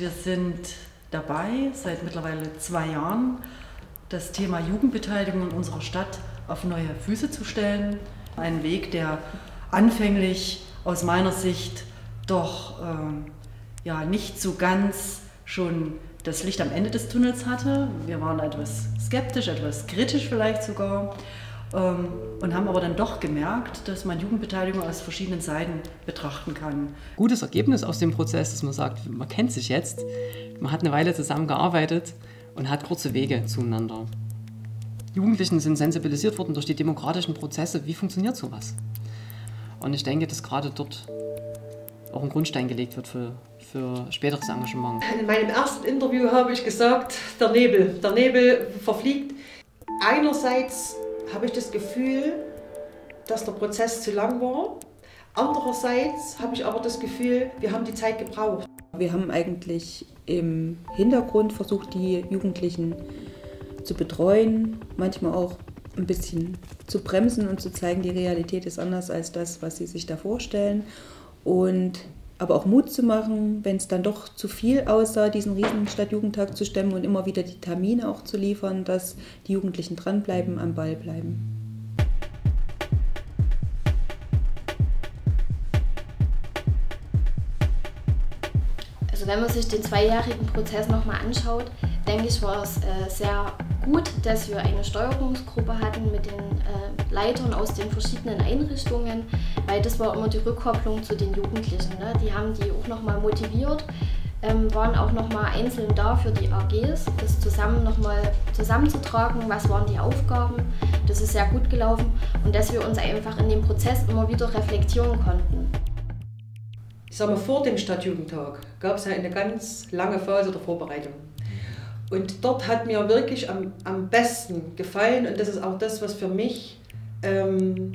Wir sind dabei, seit mittlerweile zwei Jahren, das Thema Jugendbeteiligung in unserer Stadt auf neue Füße zu stellen. Ein Weg, der anfänglich aus meiner Sicht doch äh, ja, nicht so ganz schon das Licht am Ende des Tunnels hatte. Wir waren etwas skeptisch, etwas kritisch vielleicht sogar und haben aber dann doch gemerkt, dass man Jugendbeteiligung aus verschiedenen Seiten betrachten kann. Gutes Ergebnis aus dem Prozess, dass man sagt, man kennt sich jetzt, man hat eine Weile zusammengearbeitet und hat kurze Wege zueinander. Jugendlichen sind sensibilisiert worden durch die demokratischen Prozesse. Wie funktioniert sowas? Und ich denke, dass gerade dort auch ein Grundstein gelegt wird für, für späteres Engagement. In meinem ersten Interview habe ich gesagt, der Nebel, der Nebel verfliegt. Einerseits habe ich das Gefühl, dass der Prozess zu lang war. Andererseits habe ich aber das Gefühl, wir haben die Zeit gebraucht. Wir haben eigentlich im Hintergrund versucht, die Jugendlichen zu betreuen, manchmal auch ein bisschen zu bremsen und zu zeigen, die Realität ist anders als das, was sie sich da vorstellen. Und aber auch Mut zu machen, wenn es dann doch zu viel aussah, diesen riesen Stadtjugendtag zu stemmen und immer wieder die Termine auch zu liefern, dass die Jugendlichen dranbleiben, am Ball bleiben. Also wenn man sich den zweijährigen Prozess nochmal anschaut, denke ich, war es äh, sehr gut, dass wir eine Steuerungsgruppe hatten mit den äh, Leitern aus den verschiedenen Einrichtungen, weil das war immer die Rückkopplung zu den Jugendlichen. Ne? Die haben die auch nochmal motiviert, ähm, waren auch nochmal einzeln da für die AGs, das zusammen nochmal zusammenzutragen, was waren die Aufgaben. Das ist sehr gut gelaufen und dass wir uns einfach in dem Prozess immer wieder reflektieren konnten. Ich sage mal, vor dem Stadtjugendtag gab es ja eine ganz lange Phase der Vorbereitung. Und dort hat mir wirklich am, am besten gefallen, und das ist auch das, was für mich ähm,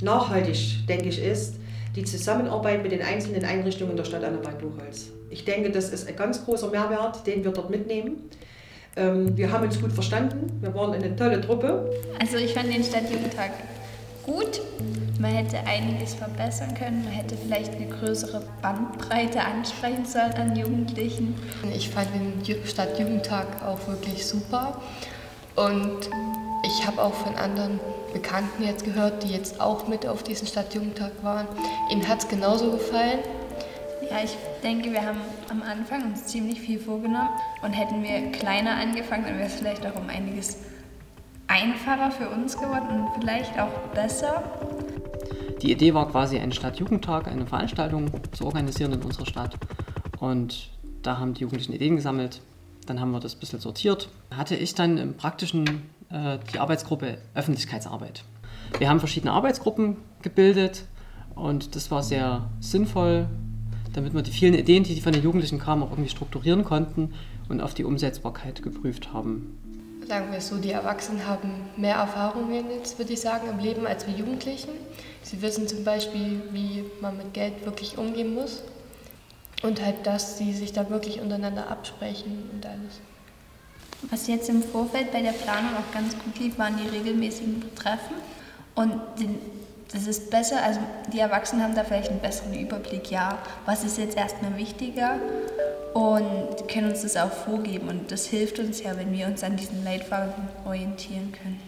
nachhaltig, denke ich, ist, die Zusammenarbeit mit den einzelnen Einrichtungen der Stadt Annaberg-Buchholz. Ich denke, das ist ein ganz großer Mehrwert, den wir dort mitnehmen. Ähm, wir haben uns gut verstanden, wir waren eine tolle Truppe. Also ich fand den Stadtjugendtag gut. Man hätte einiges verbessern können. Man hätte vielleicht eine größere Bandbreite ansprechen sollen an Jugendlichen. Ich fand den Stadtjugendtag auch wirklich super. Und ich habe auch von anderen Bekannten jetzt gehört, die jetzt auch mit auf diesen Stadtjugendtag waren. Ihnen hat es genauso gefallen. Ja, ich denke, wir haben am Anfang uns ziemlich viel vorgenommen und hätten wir kleiner angefangen, dann wäre es vielleicht auch um einiges einfacher für uns geworden und vielleicht auch besser. Die Idee war quasi, einen Stadtjugendtag, eine Veranstaltung zu organisieren in unserer Stadt. Und da haben die Jugendlichen Ideen gesammelt. Dann haben wir das ein bisschen sortiert. Hatte ich dann im praktischen äh, die Arbeitsgruppe Öffentlichkeitsarbeit. Wir haben verschiedene Arbeitsgruppen gebildet und das war sehr sinnvoll, damit wir die vielen Ideen, die von den Jugendlichen kamen, auch irgendwie strukturieren konnten und auf die Umsetzbarkeit geprüft haben. Sagen wir so, die Erwachsenen haben mehr Erfahrungen jetzt, würde ich sagen, im Leben als wir Jugendlichen. Sie wissen zum Beispiel, wie man mit Geld wirklich umgehen muss und halt, dass sie sich da wirklich untereinander absprechen und alles. Was jetzt im Vorfeld bei der Planung auch ganz gut lief, waren die regelmäßigen Treffen. Und das ist besser, also die Erwachsenen haben da vielleicht einen besseren Überblick, ja, was ist jetzt erstmal wichtiger und können uns das auch vorgeben. Und das hilft uns ja, wenn wir uns an diesen Leitfaden orientieren können.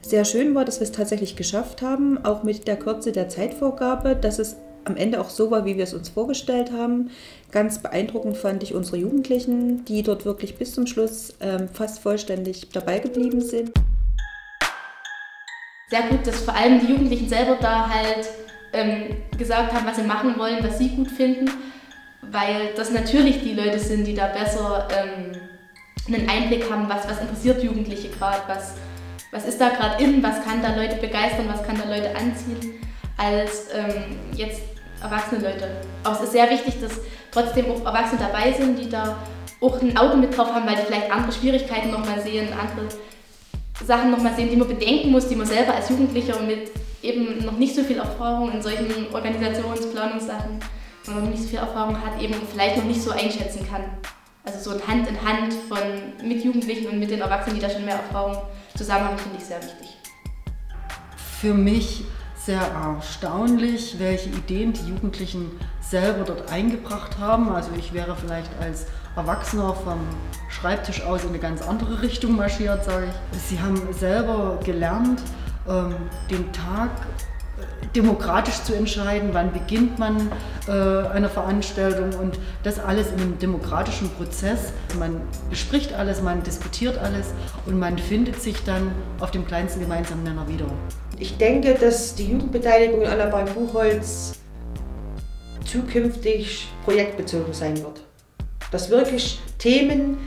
Sehr schön war, dass wir es tatsächlich geschafft haben, auch mit der Kürze der Zeitvorgabe, dass es am Ende auch so war, wie wir es uns vorgestellt haben. Ganz beeindruckend fand ich unsere Jugendlichen, die dort wirklich bis zum Schluss ähm, fast vollständig dabei geblieben sind. Sehr gut, dass vor allem die Jugendlichen selber da halt ähm, gesagt haben, was sie machen wollen, was sie gut finden weil das natürlich die Leute sind, die da besser ähm, einen Einblick haben, was, was interessiert Jugendliche gerade, was, was ist da gerade in, was kann da Leute begeistern, was kann da Leute anziehen, als ähm, jetzt erwachsene Leute. Aber es ist sehr wichtig, dass trotzdem auch Erwachsene dabei sind, die da auch ein Auge mit drauf haben, weil die vielleicht andere Schwierigkeiten nochmal sehen, andere Sachen nochmal sehen, die man bedenken muss, die man selber als Jugendlicher mit eben noch nicht so viel Erfahrung in solchen Organisationsplanungssachen wenn man nicht so viel Erfahrung hat, eben vielleicht noch nicht so einschätzen kann. Also so ein Hand in Hand von, mit Jugendlichen und mit den Erwachsenen, die da schon mehr Erfahrung zusammen haben, finde ich sehr wichtig. Für mich sehr erstaunlich, welche Ideen die Jugendlichen selber dort eingebracht haben. Also ich wäre vielleicht als Erwachsener vom Schreibtisch aus in eine ganz andere Richtung marschiert, sage ich. Sie haben selber gelernt, ähm, den Tag demokratisch zu entscheiden, wann beginnt man äh, eine Veranstaltung und das alles in einem demokratischen Prozess. Man bespricht alles, man diskutiert alles und man findet sich dann auf dem kleinsten gemeinsamen Nenner wieder. Ich denke, dass die Jugendbeteiligung in Allerberg Buchholz zukünftig projektbezogen sein wird. Dass wirklich Themen,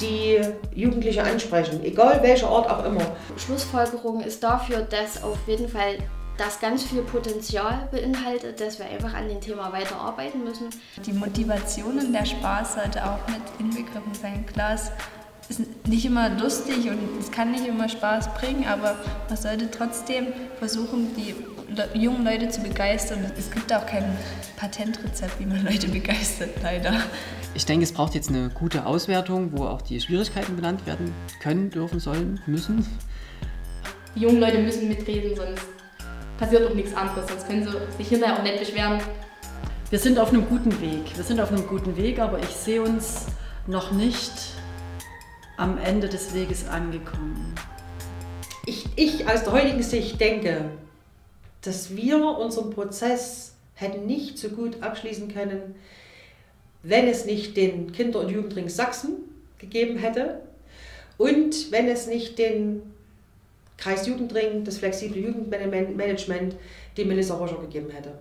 die Jugendliche ansprechen, egal welcher Art auch immer. Schlussfolgerung ist dafür, dass auf jeden Fall das ganz viel Potenzial beinhaltet, dass wir einfach an dem Thema weiterarbeiten müssen. Die Motivation und der Spaß sollte auch mit inbegriffen sein. Klar, es ist nicht immer lustig und es kann nicht immer Spaß bringen, aber man sollte trotzdem versuchen, die jungen Leute zu begeistern. Es gibt auch kein Patentrezept, wie man Leute begeistert, leider. Ich denke, es braucht jetzt eine gute Auswertung, wo auch die Schwierigkeiten benannt werden können, dürfen, sollen, müssen. Die jungen Leute müssen mitreden, sonst passiert auch nichts anderes, sonst können sie sich hinterher auch nicht beschweren. Wir sind auf einem guten Weg. Wir sind auf einem guten Weg, aber ich sehe uns noch nicht am Ende des Weges angekommen. Ich, ich aus der heutigen Sicht denke, dass wir unseren Prozess hätten nicht so gut abschließen können, wenn es nicht den Kinder- und Jugendring Sachsen gegeben hätte und wenn es nicht den Kreisjugendring, das flexible Jugendmanagement, die Melissa Roger gegeben hätte.